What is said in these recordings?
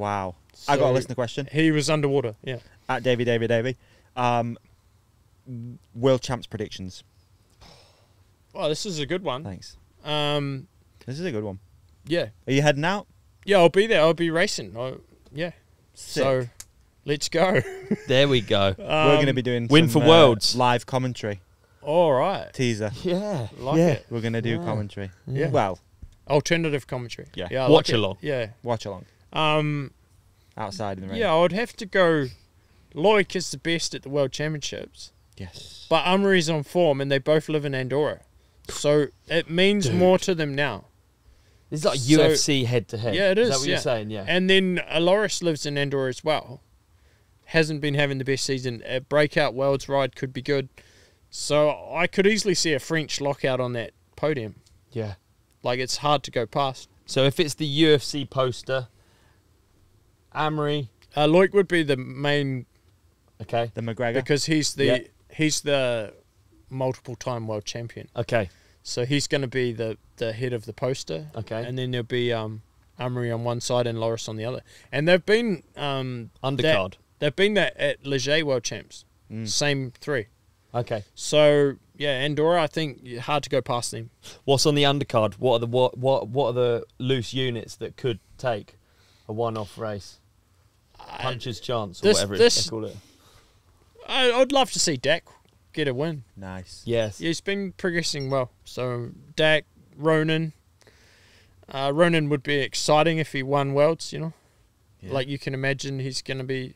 Wow. I got a So- listener question He was underwater. Yeah. at Davi Davi Davi. Um, world champs predictions. Oh, this is a good one. Thanks. Um, This is a good one. yeah, Are you heading out? yeah. I'll be there. I'll be racing. I, yeah. Sick. So, let's go. There we go. We're going to Um, be doing win some, for uh, Worlds. live commentary All right. teaser. Yeah. Like yeah, it. we're going to do Yeah. commentary. Yeah. Well, Alternative commentary. Yeah. Yeah. Watch like it. along. Yeah. watch along Um. outside in the rain. Yeah. I would have to go. Loic is the best at the World Championships, Yes. but Amaury's on form, and they both live in Andorra, so it means Dude. more to them now. It's like So- UFC head to head. Yeah, it Is is, that what yeah. you're saying? Yeah. And then Aloris lives in Andorra as well. Hasn't been having the best season. A breakout Worlds ride could be good. So I could easily see a French lockout on that podium. yeah. Like it's hard to go past. So if it's the UFC poster, Amaury, Uh, Loic would be the main okay, The McGregor. because he's the Yeah. he's the multiple time world champion. okay, So he's going to be the the head of the poster. Okay. And then there'll be um Amaury on one side and Loris on the other. And they've been um that- undercard. they've been that at Les Gets World Champs. Mm. Same three. Okay. So yeah, Andorra. I think hard to go past them. What's on the undercard? What are the what what what are the loose units that could take a one-off race? Puncher's chance or this- whatever this- they call it. I, I'd love to see Dak get a win. nice. Yes. Yeah, he's been progressing well. So Dak, Ronan. Uh, Ronan would be exciting if he won worlds. You know, Yeah. like you can imagine, he's going to be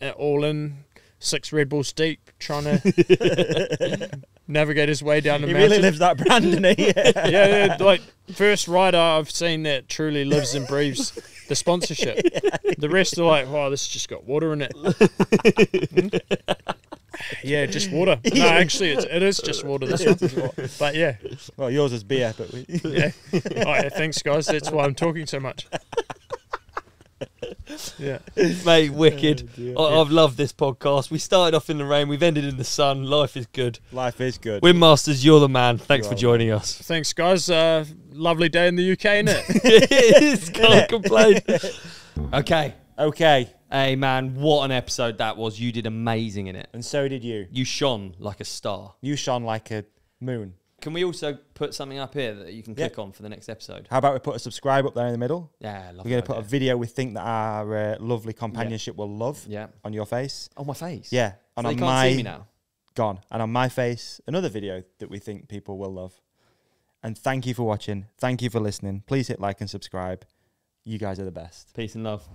uh, all in, six Red Bulls deep, trying to navigate his way down the he mountain. really lives that brand, doesn't he? yeah, yeah, like first rider I've seen that truly lives and breathes the sponsorship. The rest are like, wow, this has just got water in it. Yeah, just water. No, actually, it's, it is just water. This one, but yeah, well, yours is beer, but we, yeah. Oh, yeah. Thanks, guys. That's why I'm talking so much. Yeah, Mate, wicked. dear. I, I've loved this podcast. We started off in the rain, we've ended in the sun. Life is good. life is good. Wyn Masters, you're the man. Thanks for joining us. thanks, guys. Uh, lovely day in the UK, isn't it? it is, can't complain. Okay. okay, Hey, man, what an episode that was. You did amazing in it. and so did you. You shone like a star. You shone like a moon. Can we also put something up here that you can click on for the next episode? How about we put a subscribe up there in the middle? Yeah, love We're going to put a video we think that our uh, lovely companionship will love Yeah. on your face. Oh, my face. Yeah, So and they on can't my see me now. gone, and on my face another video that we think people will love. And thank you for watching. Thank you for listening. Please hit like and subscribe. You guys are the best. Peace and love.